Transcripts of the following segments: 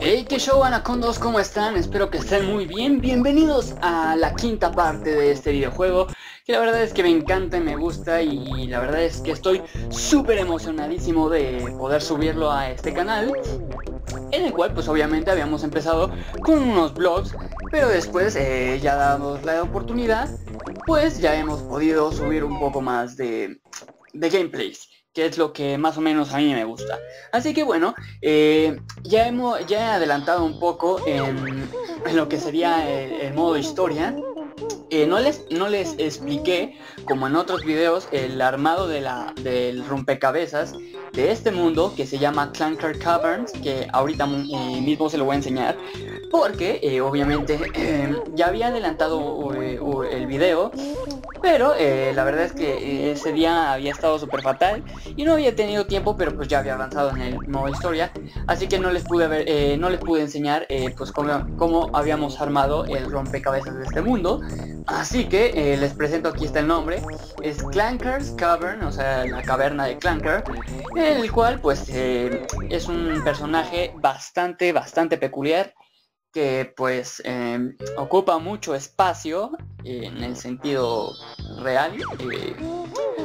Hey, qué show anacondos, ¿cómo están? Espero que estén muy bien. Bienvenidos a la quinta parte de este videojuego, que la verdad es que me encanta y me gusta y la verdad es que estoy súper emocionadísimo de poder subirlo a este canal, en el cual pues obviamente habíamos empezado con unos vlogs, pero después eh, ya damos la oportunidad, pues ya hemos podido subir un poco más de, de gameplays que es lo que más o menos a mí me gusta. Así que bueno, eh, ya, hemos, ya he adelantado un poco en, lo que sería el, modo historia. Eh, no, les, no les expliqué, como en otros videos, el armado de la, del rompecabezas de este mundo que se llama Clanker Caverns, que ahorita eh, mismo se lo voy a enseñar, porque obviamente ya había adelantado el video pero eh, la verdad es que eh, ese día había estado súper fatal y no había tenido tiempo, pero pues ya había avanzado en el modo historia. Así que no les pude ver, eh, no les pude enseñar pues cómo, habíamos armado el rompecabezas de este mundo. Así que les presento aquí está el nombre. Es Clanker's Cavern, o sea, la caverna de Clanker. El cual pues es un personaje bastante, bastante peculiar que pues em, ocupa mucho espacio en el sentido real. Eh,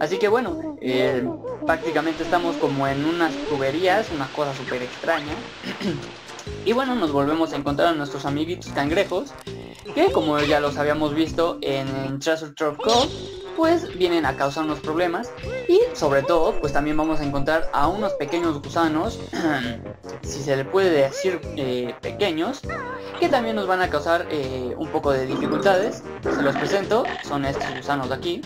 así que bueno, eh, prácticamente estamos como en unas tuberías, una cosa súper extraña. y bueno, nos volvemos a encontrar a nuestros amiguitos cangrejos, que como ya los habíamos visto en Treasure Trove Cove, pues vienen a causarnos problemas. Y sobre todo pues también vamos a encontrar a unos pequeños gusanos si se le puede decir eh, pequeños que también nos van a causar eh, un poco de dificultades. Se los presento son estos gusanos de aquí.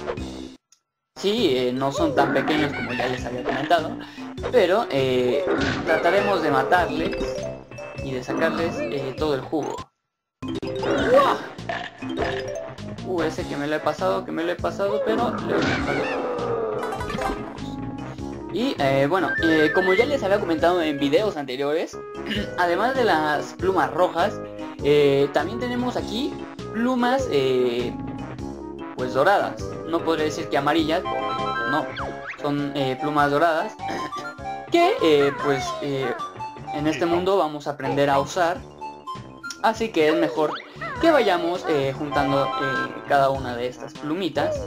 Sí eh, no son tan pequeños como ya les había comentado pero trataremos de matarles y de sacarles todo el jugo. Uh, ese que me lo he pasado, que me lo he pasado, pero Y eh, bueno, eh, como ya les había comentado en videos anteriores, además de las plumas rojas, eh, también tenemos aquí plumas pues doradas. No podré decir que amarillas, no, son plumas doradas que pues en este mundo vamos a aprender a usar. Así que es mejor que vayamos eh, juntando eh, cada una de estas plumitas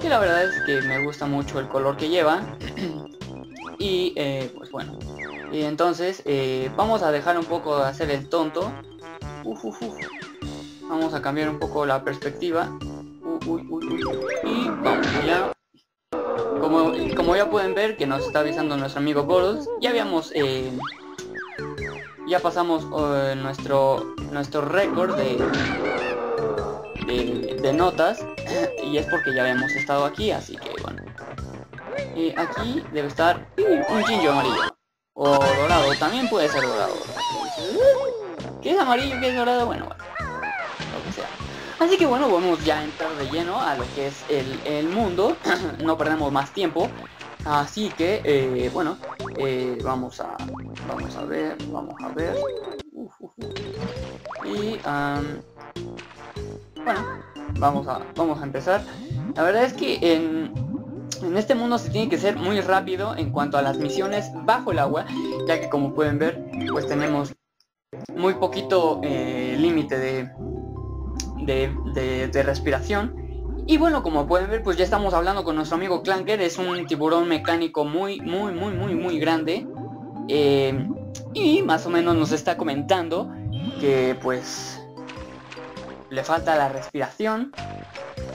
que la verdad es que me gusta mucho el color que lleva y eh, pues bueno. Y entonces vamos a dejar un poco de hacer el tonto. Vamos a cambiar un poco la perspectiva. Y vamos allá. Como, como ya pueden ver que nos está avisando nuestro amigo Boros ya habíamos ya pasamos eh, nuestro nuestro récord de, de, notas y es porque ya habíamos estado aquí así que bueno. Y aquí debe estar un chincho amarillo. O dorado también puede ser dorado. ¿qué es amarillo? ¿qué es dorado? bueno bueno lo que sea. Así que bueno vamos ya a entrar de lleno a lo que es el, el mundo. No perdemos más tiempo. Así que, eh, bueno, eh, vamos a vamos a ver, vamos a ver. Y, bueno, vamos a, vamos a empezar. La verdad es que en, en este mundo se tiene que ser muy rápido en cuanto a las misiones bajo el agua, ya que como pueden ver, pues tenemos muy poquito eh, límite de, de, de respiración y bueno, como pueden ver, pues ya estamos hablando con nuestro amigo Clanker. Es un tiburón mecánico muy, muy, muy, muy, muy grande. Eh, y más o menos nos está comentando que pues le falta la respiración.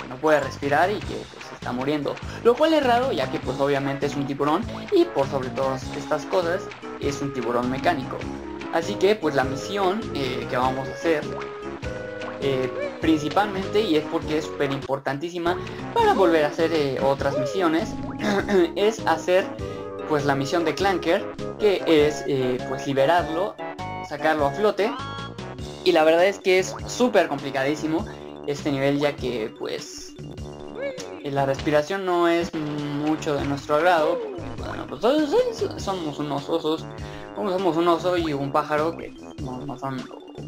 No puede respirar y que pues está muriendo. Lo cual es raro ya que pues obviamente es un tiburón y por sobre todas estas cosas es un tiburón mecánico. Así que pues la misión eh, que vamos a hacer eh, principalmente y es porque es súper importantísima para volver a hacer eh, otras misiones es hacer pues la misión de Clanker que es eh, pues liberarlo sacarlo a flote. Y la verdad es que es súper complicadísimo este nivel ya que pues la respiración no es mucho de nuestro agrado bueno, pues, somos unos osos como somos un oso y un pájaro que no son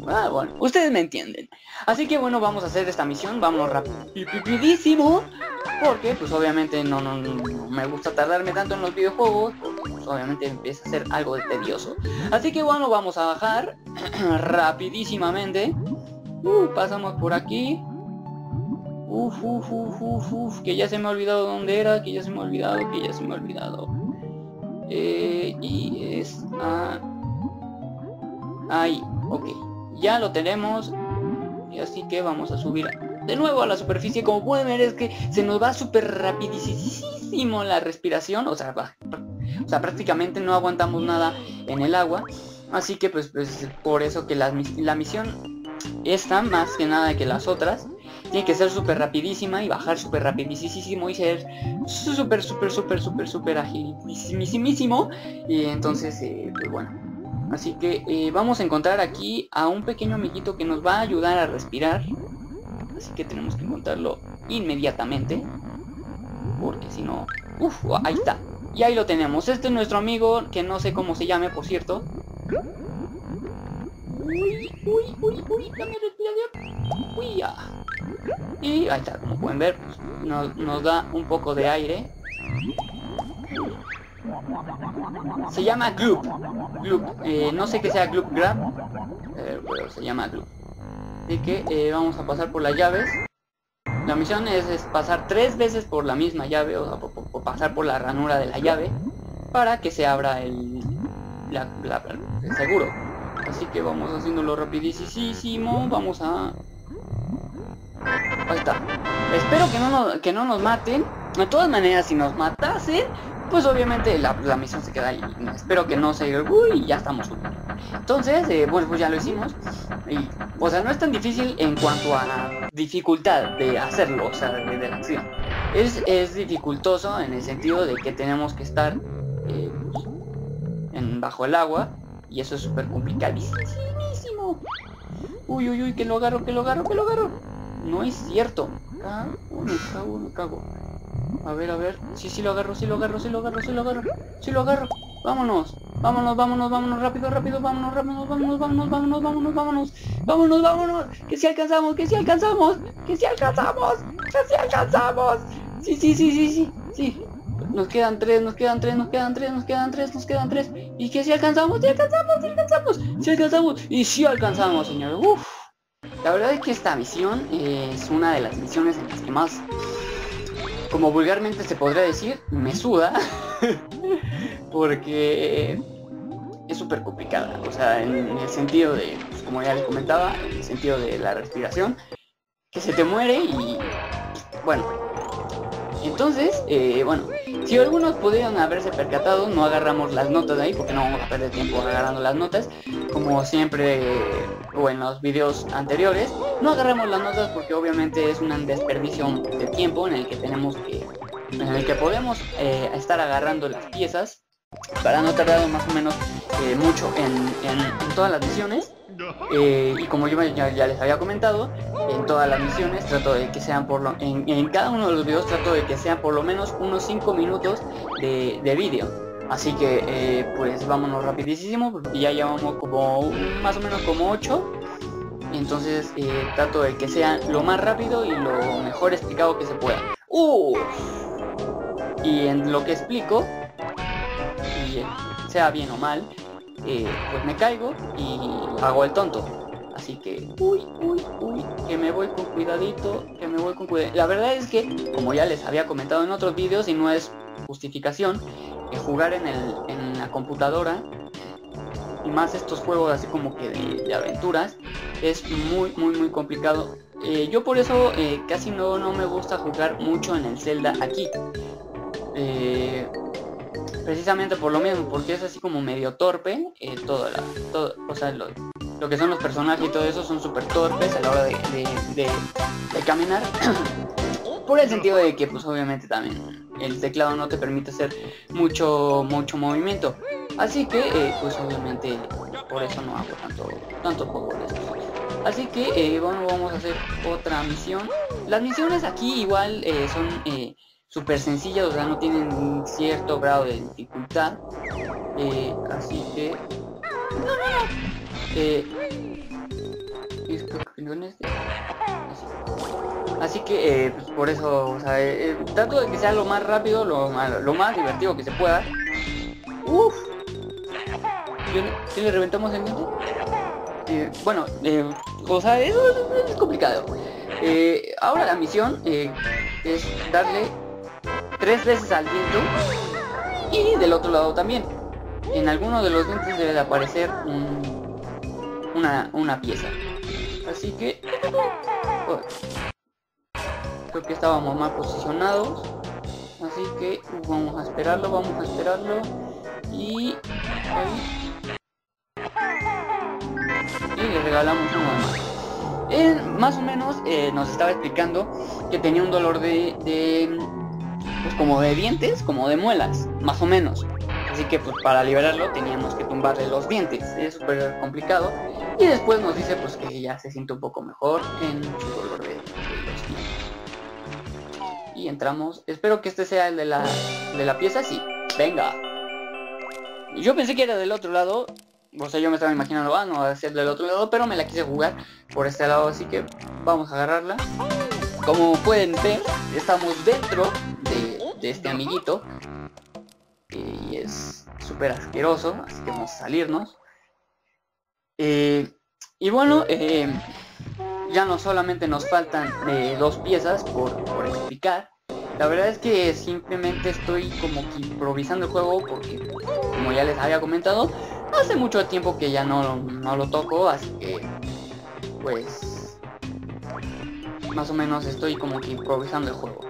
Ah, bueno, ustedes me entienden. Así que bueno, vamos a hacer esta misión. Vamos rapidísimo. porque pues obviamente no, no, me gusta tardarme tanto en los videojuegos, pues, obviamente empieza a ser algo de tedioso. Así que bueno, vamos a bajar rapidísimamente. Uh, pasamos por aquí. Uf, uf, uf, uf, uf, que ya se me ha olvidado dónde era, que ya se me ha olvidado, que ya se me ha olvidado. Eh, y es... ahí, ok. Ya lo tenemos. Y así que vamos a subir de nuevo a la superficie. Como pueden ver es que se nos va súper rapidísimo la respiración. O sea, sea, prácticamente no aguantamos nada en el agua. Así que pues, pues por eso que la, la misión esta más que nada que las otras tiene que ser súper rapidísima y bajar súper rapidísimo y ser súper súper súper súper súper agilísimo y entonces eh, pues bueno. Así que eh, vamos a encontrar aquí a un pequeño amiguito que nos va a ayudar a respirar. Así que tenemos que encontrarlo inmediatamente. Porque si no uff ahí está. Y ahí lo tenemos. Este es nuestro amigo que no sé cómo se llame por cierto. Uy uy uy uy dame respiración uy ya y ahí está como pueden ver pues, nos, da un poco de aire. Se llama Gloop, eh, no sé que sea Gloop Grab eh, pero se llama Gloop. Así que eh, vamos a pasar por las llaves. La misión es, pasar tres veces por la misma llave o, sea, pasar por la ranura de la llave para que se abra el, el seguro. Así que vamos haciéndolo rapidísimo. Vamos a Ahí está. Espero que no, nos, que no nos maten. De todas maneras, si nos matasen, pues obviamente la, misión se queda ahí. Espero que no se... Uy, ya estamos. Entonces, eh, bueno, pues ya lo hicimos. Y, o sea, no es tan difícil en cuanto a dificultad de hacerlo, o sea, de, la acción. Es, es, dificultoso en el sentido de que tenemos que estar eh, en, bajo el agua. Y eso es súper complicadísimo. Uy, uy, uy, que lo agarro, que lo agarro, que lo agarro. No es cierto. Ah, me cago, me cago. A ver, a ver. Sí, sí lo agarro, sí lo agarro, sí lo agarro, sí lo agarro. Sí lo agarro. Vámonos. Vámonos, vámonos, vámonos, rápido, rápido, vámonos, vámonos, vámonos, vámonos, vámonos, vámonos, vámonos. Vámonos, vámonos. Que si alcanzamos, que si alcanzamos, que si alcanzamos, que si alcanzamos. Sí, sí, sí, sí, sí, sí. Nos quedan tres, nos quedan tres, nos quedan tres, nos quedan tres, nos quedan tres. Y que si alcanzamos, si alcanzamos, si alcanzamos, si alcanzamos. Y si alcanzamos, señor. Uf. La verdad es que esta misión es una de las misiones en las que más, como vulgarmente se podría decir, me suda. porque es súper complicada. O sea, en, el sentido de, pues, como ya les comentaba, en el sentido de la respiración, que se te muere y, bueno, entonces, eh, bueno, si algunos pudieron haberse percatado, no agarramos las notas ahí porque no vamos a perder tiempo agarrando las notas, como siempre o en los videos anteriores. No agarramos las notas porque obviamente es un desperdicio de tiempo en el que tenemos que, en el que podemos eh, estar agarrando las piezas para no tardar más o menos eh, mucho en todas las misiones. Eh, y como yo ya, les había comentado, en todas las misiones trato de que sean por lo en, cada uno de los videos trato de que sean por lo menos unos 5 minutos de, de vídeo. Así que eh, pues vámonos rapidísimo, ya llevamos como más o menos como 8. Entonces trato de que sea lo más rápido y lo mejor explicado que se pueda. Y en lo que explico, sea bien o mal, eh, pues me caigo y hago el tonto. Así que, uy, uy, uy, que me voy con cuidadito, que me voy con cuidadito. La verdad es que, como ya les había comentado en otros vídeos y no es justificación, que jugar en, el, en la computadora y más estos juegos así como que de, aventuras es muy muy muy complicado eh, yo por eso eh, casi no, no me gusta jugar mucho en el Zelda aquí precisamente por lo mismo, porque es así como medio torpe, eh, todo, la, todo, o sea, lo, que son los personajes y todo eso son súper torpes a la hora de, de, caminar. por el sentido de que pues obviamente también el teclado no te permite hacer mucho, mucho movimiento. Así que eh, pues obviamente por eso no hago tanto, tanto juego. Así que eh, bueno, vamos a hacer otra misión. Las misiones aquí igual son súper sencillas, o sea, no tienen cierto grado de dificultad. Eh, así que... Eh. Así, que eh, pues por eso, o sea, eh, eh, trato de que sea lo más rápido, lo, lo más divertido que se pueda. Uf. ¿Qué le reventamos el diente? Eh, bueno, o sea, eso es, complicado. Ahora la misión es darle tres veces al viento y del otro lado también. En alguno de los dientes debe de aparecer una, una pieza. Así que... creo que estábamos mal posicionados. Así que vamos a esperarlo, vamos a esperarlo. Y... Y le regalamos uno más. Él más o menos eh, nos estaba explicando que tenía un dolor de, pues como de dientes, como de muelas, más o menos. Así que pues para liberarlo teníamos que tumbarle los dientes. Es súper complicado. Y después nos dice pues que ya se siente un poco mejor en su dolor de, los dientes. Y entramos. Espero que este sea el de la, de la pieza. Sí. Venga. Yo pensé que era del otro lado. O sea, yo me estaba imaginando, ah, no va a ser del otro lado, pero me la quise jugar por este lado, así que vamos a agarrarla. Como pueden ver, estamos dentro de, este amiguito. Y es súper asqueroso, así que vamos a salirnos. Eh, y bueno, eh, ya no solamente nos faltan eh, dos piezas por, por explicar, la verdad es que simplemente estoy como que improvisando el juego porque, como ya les había comentado, hace mucho tiempo que ya no, lo toco, así que, pues, más o menos estoy como que improvisando el juego.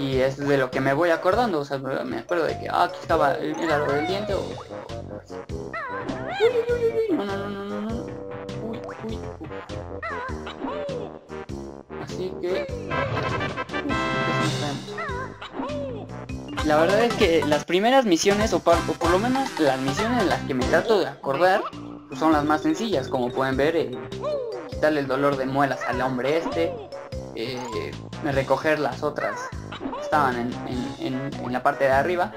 Y es de lo que me voy acordando, o sea, me acuerdo de que, ah, aquí estaba, era lo del diente o... No, no, no, no, no, Uy, uy, uy. Así que... La verdad es que las primeras misiones, o por, lo menos las misiones en las que me trato de acordar, pues son las más sencillas, como pueden ver, eh, quitarle el dolor de muelas al hombre este, eh, recoger las otras estaban en, la parte de arriba,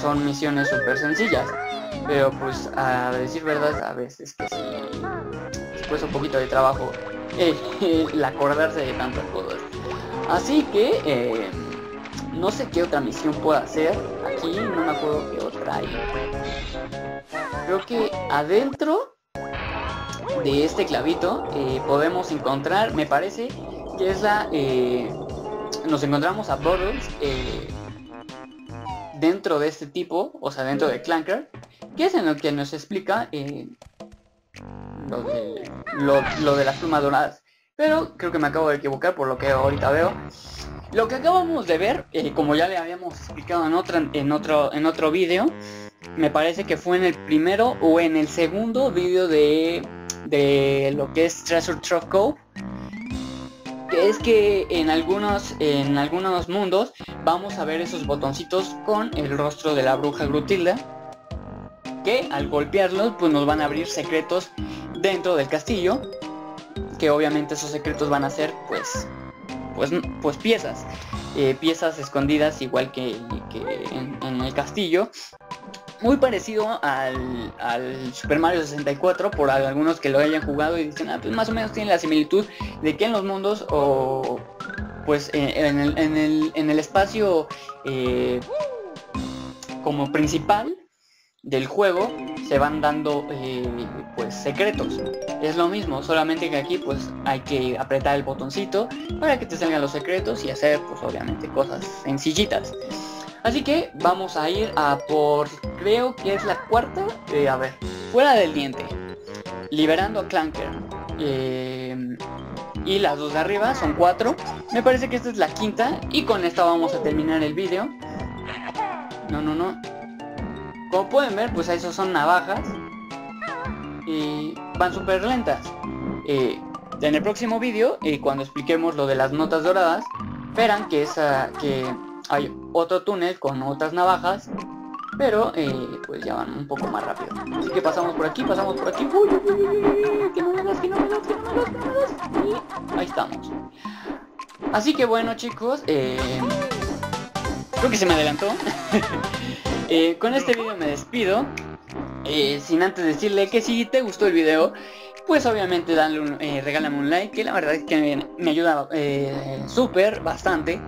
son misiones súper sencillas, pero pues a decir verdad, a veces que sí, después un poquito de trabajo eh, el acordarse de tantas cosas. Así que eh, no sé qué otra misión puedo hacer. Aquí no me acuerdo qué otra hay. Creo que adentro de este clavito eh, podemos encontrar, me parece que es la... Eh, nos encontramos a Bottles dentro de este tipo, o sea, dentro de Clanker, que es en lo que nos explica lo, de, las plumas doradas. Pero creo que me acabo de equivocar por lo que ahorita veo. Lo que acabamos de ver, eh, como ya le habíamos explicado en, otra, en, otro, en otro vídeo, me parece que fue en el primero o en el segundo vídeo de, de lo que es Treasure Trove Cove. Es que en algunos, en algunos mundos vamos a ver esos botoncitos con el rostro de la bruja Grutilda. Que al golpearlos pues nos van a abrir secretos dentro del castillo. Que obviamente esos secretos van a ser pues pues, pues piezas, eh, piezas escondidas igual que, en, el castillo. Muy parecido al, Super Mario 64 por algunos que lo hayan jugado y dicen, ah, pues más o menos tiene la similitud de que en los mundos o pues en, el, espacio eh, como principal del juego se van dando eh, pues secretos. Es lo mismo solamente que aquí pues hay que apretar el botoncito para que te salgan los secretos y hacer pues obviamente cosas sencillitas así que vamos a ir a por creo que es la cuarta. Eh, a ver. Fuera del diente. Liberando a Clanker. Eh, y las dos de arriba son cuatro. Me parece que esta es la quinta. Y con esta vamos a terminar el vídeo no no no. Como pueden ver, pues esos son navajas. Y van súper lentas. Eh, en el próximo vídeo, eh, cuando expliquemos lo de las notas doradas, verán que, esa, que hay otro túnel con otras navajas, pero eh, pues ya van un poco más rápido. Así que pasamos por aquí, pasamos por aquí. Y ahí estamos. Así que bueno chicos, creo que se me adelantó. Eh, con este video me despido. Eh, sin antes decirle que si te gustó el video, pues obviamente dale eh, regálame un like, que la verdad es que me, ayuda eh, súper, bastante.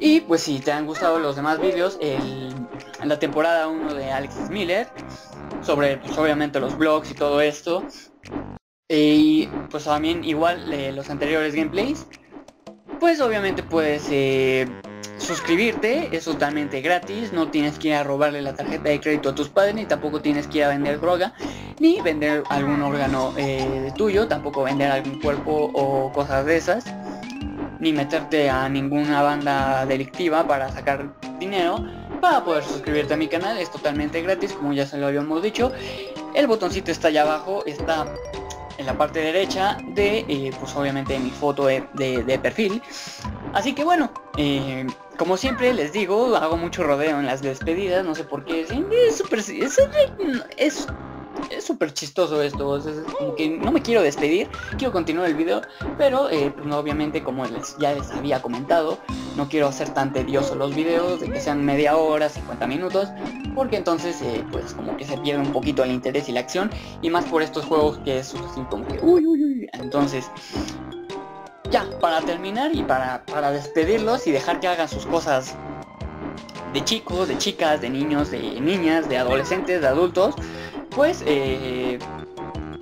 Y pues si te han gustado los demás vídeos, el, la temporada 1 de Alex Miller, sobre pues, obviamente los blogs y todo esto, y pues también igual los anteriores gameplays, pues obviamente puedes eh, suscribirte, es totalmente gratis, no tienes que ir a robarle la tarjeta de crédito a tus padres, ni tampoco tienes que ir a vender droga, ni vender algún órgano eh, tuyo, tampoco vender algún cuerpo o cosas de esas, ni meterte a ninguna banda delictiva para sacar dinero. Para poder suscribirte a mi canal es totalmente gratis, como ya se lo habíamos dicho. El botoncito está allá abajo, está en la parte derecha de, eh, pues obviamente, mi foto de, perfil. Así que bueno, eh, como siempre les digo, hago mucho rodeo en las despedidas, no sé por qué. Es súper... Es súper chistoso esto, es como que no me quiero despedir, quiero continuar el video, pero eh, pues, obviamente como les, ya les había comentado, no quiero hacer tan tedioso los videos, de que sean media hora, 50 minutos, porque entonces eh, pues como que se pierde un poquito el interés y la acción, y más por estos juegos que es así como que uy uy uy, entonces... Ya, para terminar y para, para despedirlos y dejar que hagan sus cosas de chicos, de chicas, de niños, de niñas, de adolescentes, de adultos, pues eh,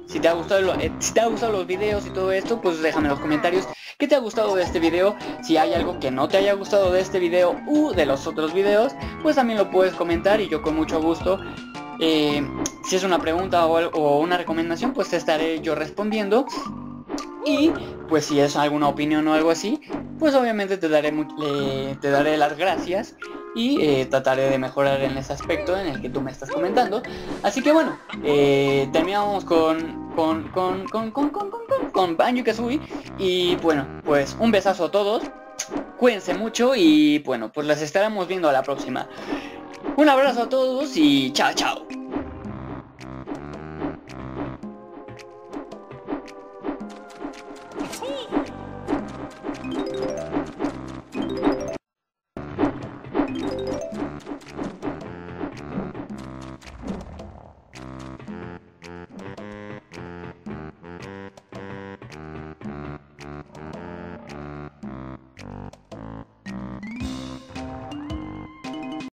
si te ha gustado eh, si te ha gustado los videos y todo esto pues déjame en los comentarios qué te ha gustado de este video. Si hay algo que no te haya gustado de este video u de los otros videos pues también lo puedes comentar y yo con mucho gusto eh, si es una pregunta o, una recomendación pues te estaré yo respondiendo. Y pues si es alguna opinión o algo así pues obviamente te daré te daré las gracias y eh, trataré de mejorar en ese aspecto en el que tú me estás comentando. Así que bueno, eh, terminamos con con con con con con con, con Banjo Kazooie y bueno, pues un besazo a todos. Cuídense mucho y bueno, pues las estaremos viendo a la próxima. Un abrazo a todos y chao chao.